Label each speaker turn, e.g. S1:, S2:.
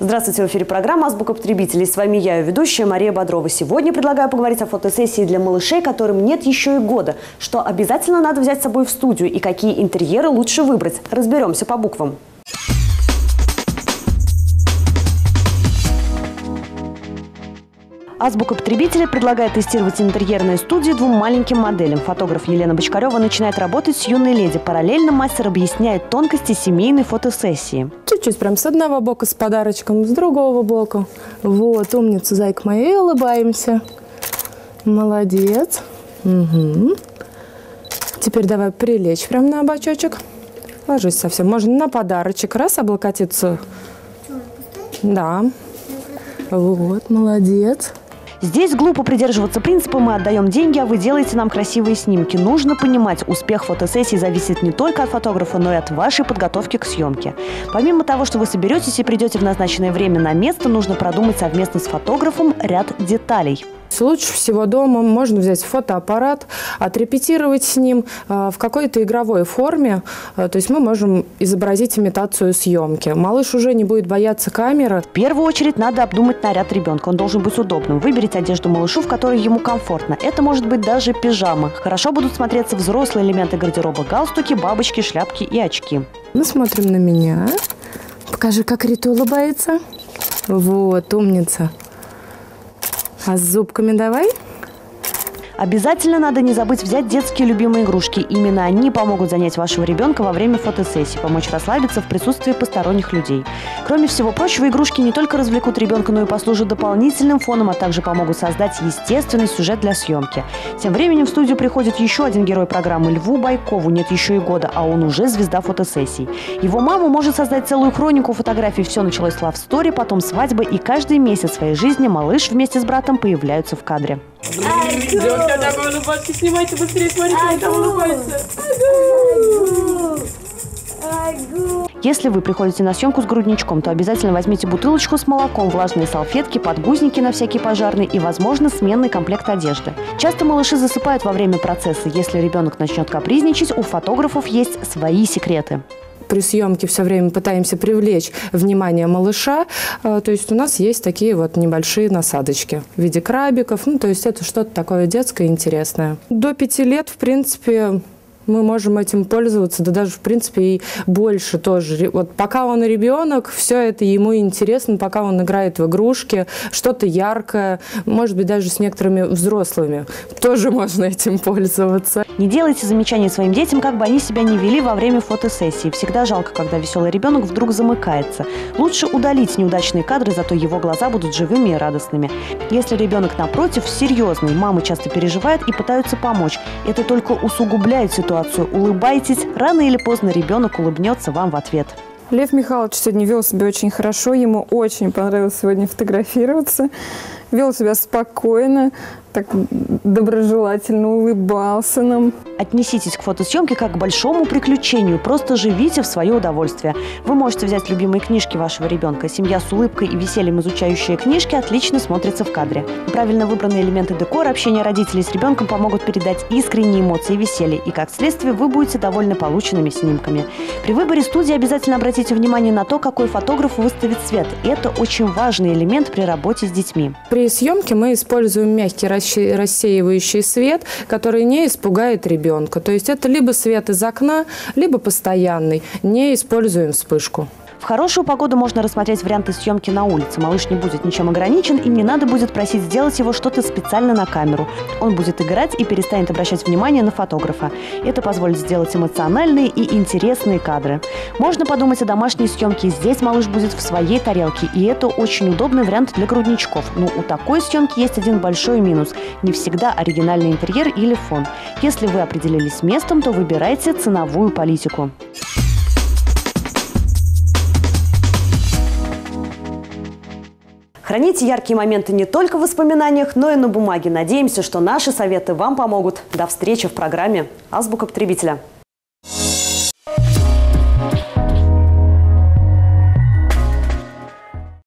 S1: Здравствуйте, в эфире программа «Азбука потребителей». С вами я, ее ведущая Мария Бодрова. Сегодня предлагаю поговорить о фотосессии для малышей, которым нет еще и года. Что обязательно надо взять с собой в студию и какие интерьеры лучше выбрать. Разберемся по буквам. Азбука потребителя предлагает тестировать интерьерные студии двум маленьким моделям. Фотограф Елена Бочкарева начинает работать с юной леди. Параллельно мастер объясняет тонкости семейной фотосессии.
S2: Чуть-чуть прям с одного бока с подарочком, с другого бока. Вот, умница, зайка моя, и улыбаемся. Молодец. Угу. Теперь давай прилечь прям на бочочек. Ложись совсем. Можно на подарочек. Раз, облокотиться. Да. Вот, молодец.
S1: Здесь глупо придерживаться принципа «мы отдаем деньги, а вы делаете нам красивые снимки». Нужно понимать, успех фотосессии зависит не только от фотографа, но и от вашей подготовки к съемке. Помимо того, что вы соберетесь и придете в назначенное время на место, нужно продумать совместно с фотографом ряд деталей.
S2: Лучше всего дома можно взять фотоаппарат, отрепетировать с ним э, в какой-то игровой форме. Э, то есть мы можем изобразить имитацию съемки. Малыш уже не будет бояться камеры.
S1: В первую очередь надо обдумать наряд ребенка. Он должен быть удобным. Выберите одежду малышу, в которой ему комфортно. Это может быть даже пижама. Хорошо будут смотреться взрослые элементы гардероба. Галстуки, бабочки, шляпки и очки.
S2: Мы смотрим на меня. Покажи, как Рита улыбается. Вот, умница. А с зубками давай?
S1: Обязательно надо не забыть взять детские любимые игрушки. Именно они помогут занять вашего ребенка во время фотосессии, помочь расслабиться в присутствии посторонних людей. Кроме всего прочего, игрушки не только развлекут ребенка, но и послужат дополнительным фоном, а также помогут создать естественный сюжет для съемки. Тем временем в студию приходит еще один герой программы Льву Байкову. Нет еще и года, а он уже звезда фотосессий. Его мама может создать целую хронику фотографий. Все началось с Love Story, потом свадьба, и каждый месяц своей жизни малыш вместе с братом появляются в кадре.
S3: Девушка, давай улыбаться, снимайте быстрее, смотрите, они там улыбаются.
S1: Если вы приходите на съемку с грудничком, то обязательно возьмите бутылочку с молоком, влажные салфетки, подгузники на всякий пожарный и, возможно, сменный комплект одежды. Часто малыши засыпают во время процесса. Если ребенок начнет капризничать, у фотографов есть свои секреты
S2: при съемке все время пытаемся привлечь внимание малыша. Э, то есть у нас есть такие вот небольшие насадочки в виде крабиков. Ну, то есть это что-то такое детское интересное. До пяти лет, в принципе, мы можем этим пользоваться, да даже, в принципе, и больше тоже. Вот пока он ребенок, все это ему интересно, пока он играет в игрушки, что-то яркое, может быть, даже с некоторыми взрослыми тоже можно этим пользоваться.
S1: Не делайте замечаний своим детям, как бы они себя не вели во время фотосессии. Всегда жалко, когда веселый ребенок вдруг замыкается. Лучше удалить неудачные кадры, зато его глаза будут живыми и радостными. Если ребенок, напротив, серьезный, мамы часто переживают и пытаются помочь. Это только усугубляет ситуацию ситуацию. Улыбайтесь, рано или поздно ребенок улыбнется вам в ответ.
S4: Лев Михайлович сегодня вел себя очень хорошо, ему очень понравилось сегодня фотографироваться, вел себя спокойно, так доброжелательно улыбался нам.
S1: Отнеситесь к фотосъемке как к большому приключению. Просто живите в свое удовольствие. Вы можете взять любимые книжки вашего ребенка. Семья с улыбкой и весельем изучающие книжки отлично смотрится в кадре. Правильно выбранные элементы декора, общения родителей с ребенком помогут передать искренние эмоции и веселье. И как следствие вы будете довольны полученными снимками. При выборе студии обязательно обратите внимание на то, какой фотограф выставит свет. Это очень важный элемент при работе с детьми.
S2: При съемке мы используем мягкий рассеивающий свет, который не испугает ребенка. То есть это либо свет из окна, либо постоянный. Не используем вспышку.
S1: В хорошую погоду можно рассмотреть варианты съемки на улице. Малыш не будет ничем ограничен, и не надо будет просить сделать его что-то специально на камеру. Он будет играть и перестанет обращать внимание на фотографа. Это позволит сделать эмоциональные и интересные кадры. Можно подумать о домашней съемке. Здесь малыш будет в своей тарелке, и это очень удобный вариант для грудничков. Но у такой съемки есть один большой минус. Не всегда оригинальный интерьер или фон. Если вы определились местом, то выбирайте ценовую политику. Храните яркие моменты не только в воспоминаниях, но и на бумаге. Надеемся, что наши советы вам помогут. До встречи в программе «Азбука потребителя».